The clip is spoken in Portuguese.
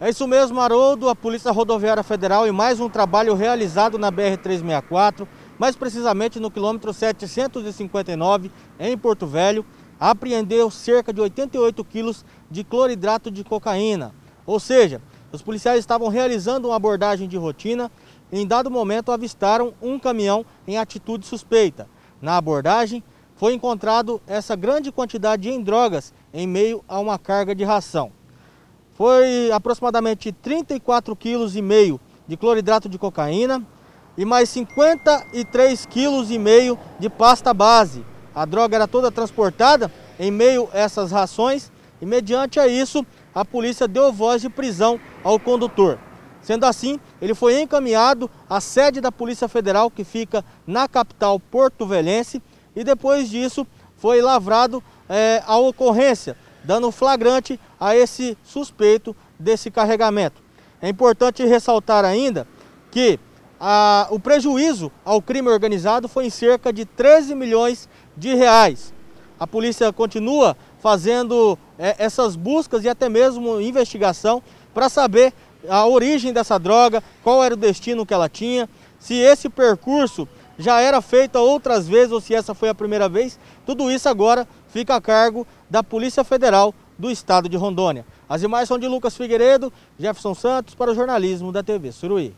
É isso mesmo, Haroldo, a Polícia Rodoviária Federal e mais um trabalho realizado na BR-364, mais precisamente no quilômetro 759, em Porto Velho, apreendeu cerca de 88 quilos de cloridrato de cocaína. Ou seja, os policiais estavam realizando uma abordagem de rotina e em dado momento avistaram um caminhão em atitude suspeita. Na abordagem, foi encontrado essa grande quantidade em drogas em meio a uma carga de ração. Foi aproximadamente 34,5 kg de cloridrato de cocaína e mais 53,5 kg de pasta base. A droga era toda transportada em meio a essas rações e mediante a isso a polícia deu voz de prisão ao condutor. Sendo assim, ele foi encaminhado à sede da Polícia Federal que fica na capital porto-velhense e depois disso foi lavrado é, a ocorrência, dando flagrante a esse suspeito desse carregamento. É importante ressaltar ainda que a, o prejuízo ao crime organizado foi em cerca de 13 milhões de reais. A polícia continua fazendo é, essas buscas e até mesmo investigação para saber a origem dessa droga, qual era o destino que ela tinha, se esse percurso já era feita outras vezes ou se essa foi a primeira vez, tudo isso agora fica a cargo da Polícia Federal do Estado de Rondônia. As imagens são de Lucas Figueiredo, Jefferson Santos para o jornalismo da TV Suruí.